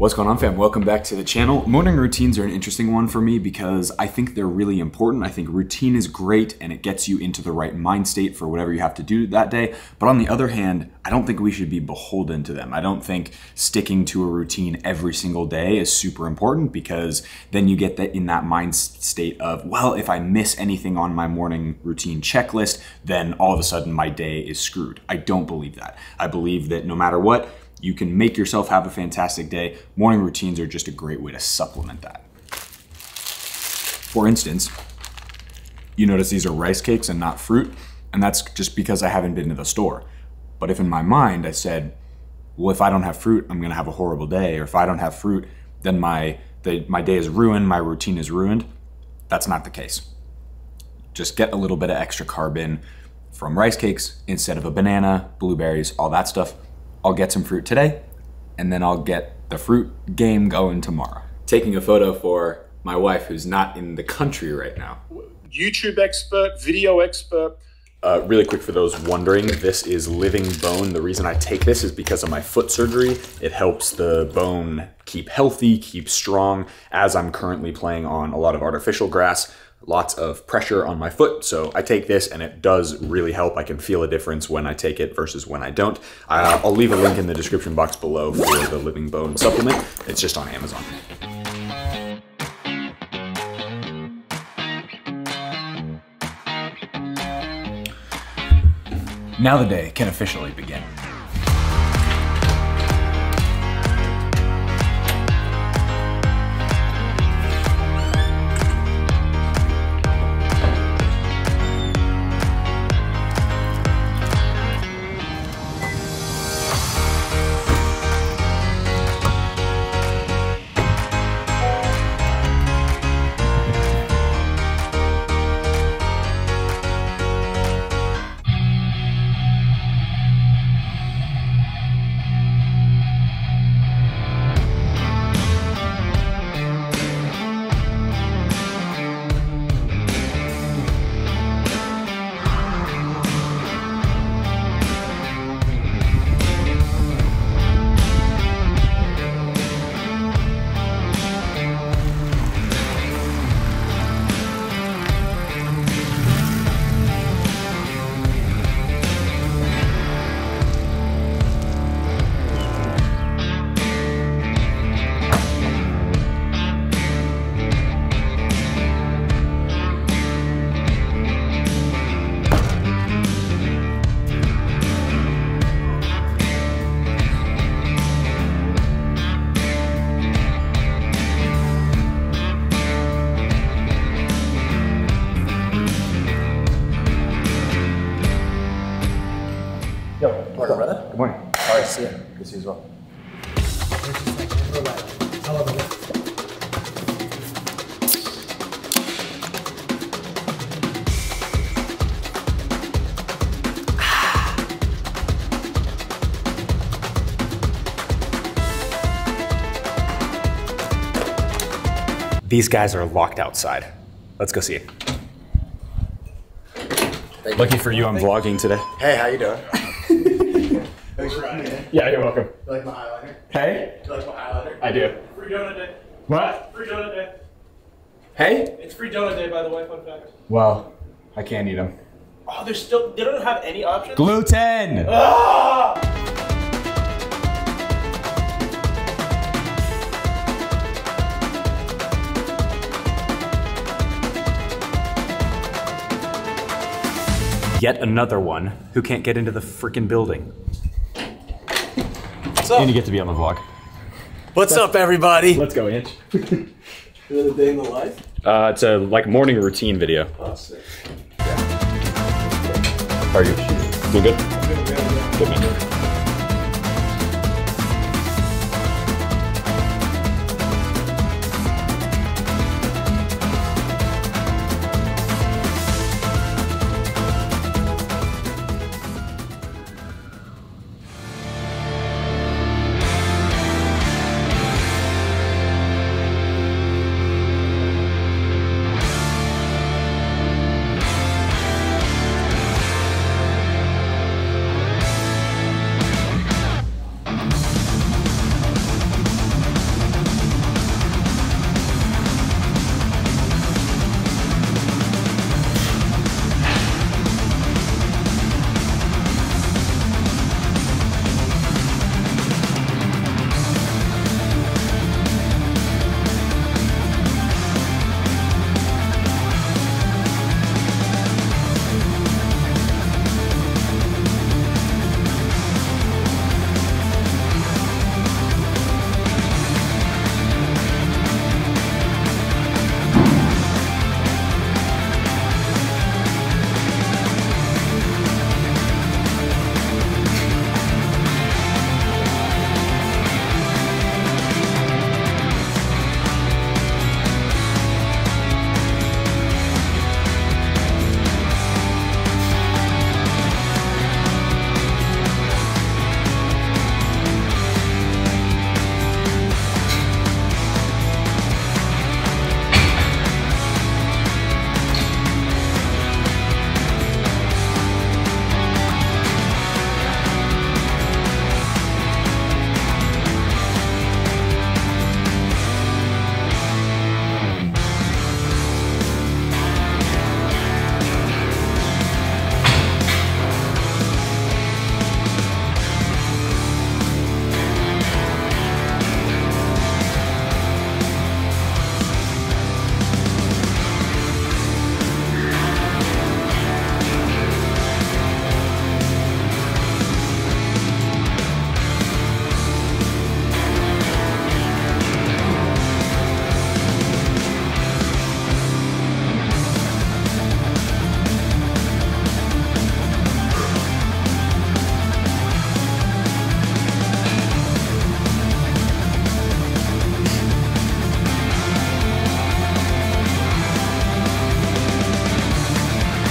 What's going on fam? Welcome back to the channel. Morning routines are an interesting one for me because I think they're really important. I think routine is great and it gets you into the right mind state for whatever you have to do that day. But on the other hand, I don't think we should be beholden to them. I don't think sticking to a routine every single day is super important because then you get that in that mind state of, well, if I miss anything on my morning routine checklist, then all of a sudden my day is screwed. I don't believe that. I believe that no matter what, you can make yourself have a fantastic day. Morning routines are just a great way to supplement that. For instance, you notice these are rice cakes and not fruit, and that's just because I haven't been to the store. But if in my mind I said, well, if I don't have fruit, I'm gonna have a horrible day, or if I don't have fruit, then my, the, my day is ruined, my routine is ruined, that's not the case. Just get a little bit of extra carb in from rice cakes instead of a banana, blueberries, all that stuff. I'll get some fruit today, and then I'll get the fruit game going tomorrow. Taking a photo for my wife who's not in the country right now. YouTube expert, video expert. Uh, really quick for those wondering, this is living bone. The reason I take this is because of my foot surgery. It helps the bone keep healthy, keep strong, as I'm currently playing on a lot of artificial grass lots of pressure on my foot. So I take this and it does really help. I can feel a difference when I take it versus when I don't. Uh, I'll leave a link in the description box below for the Living Bone supplement. It's just on Amazon. Now the day can officially begin. See as well. These guys are locked outside. Let's go see it. Lucky for you, I'm vlogging today. Hey, how you doing? Yeah, you're welcome. You like my eyeliner? Hey? You like my eyeliner? I do. Free donut day. What? Free donut day. Hey? It's free donut day, by the way. Fun fact. Well, I can't eat them. Oh, there's still. They don't have any options. Gluten! Ah! yet another one who can't get into the freaking building. What's up? And you get to be on the vlog. What's up, everybody? Let's go, Inch. Another day in the life. Uh, it's a like morning routine video. Oh, sick. How are you? Doing good? Good man.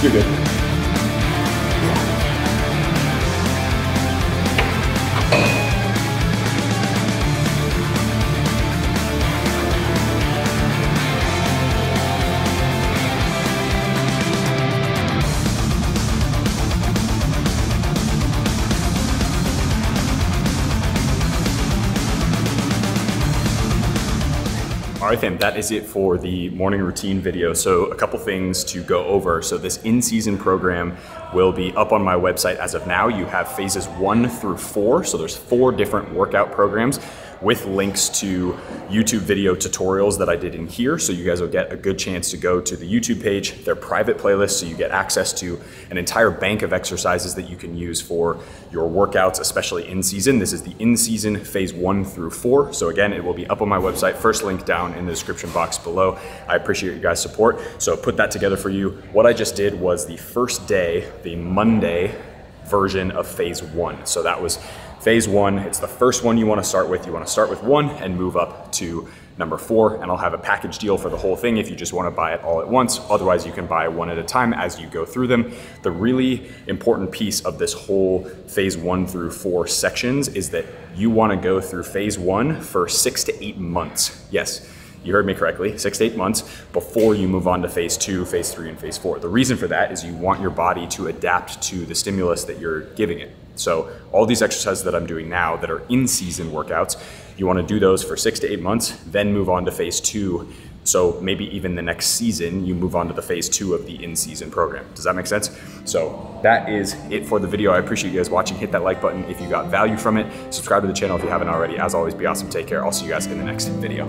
You're good. All right, fam, that is it for the morning routine video. So a couple things to go over. So this in-season program will be up on my website as of now. You have phases one through four. So there's four different workout programs with links to YouTube video tutorials that I did in here. So you guys will get a good chance to go to the YouTube page, their private playlist, so you get access to an entire bank of exercises that you can use for your workouts, especially in season. This is the in season phase one through four. So again, it will be up on my website. First link down in the description box below. I appreciate you guys' support. So put that together for you. What I just did was the first day, the Monday version of phase one. So that was phase one. It's the first one you want to start with. You want to start with one and move up to number four. And I'll have a package deal for the whole thing if you just want to buy it all at once. Otherwise, you can buy one at a time as you go through them. The really important piece of this whole phase one through four sections is that you want to go through phase one for six to eight months. Yes you heard me correctly, six to eight months before you move on to phase two, phase three, and phase four. The reason for that is you want your body to adapt to the stimulus that you're giving it. So all these exercises that I'm doing now that are in-season workouts, you wanna do those for six to eight months, then move on to phase two. So maybe even the next season, you move on to the phase two of the in-season program. Does that make sense? So that is it for the video. I appreciate you guys watching. Hit that like button if you got value from it. Subscribe to the channel if you haven't already. As always, be awesome. Take care. I'll see you guys in the next video.